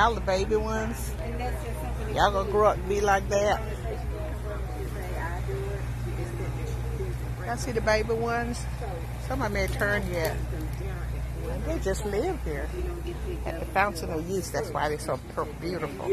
Y'all the baby ones. Y'all gonna grow up and be like that. Y'all see the baby ones? Some of them ain't turned yet. They just live here. At the Fountain of Youth, that's why they're so beautiful.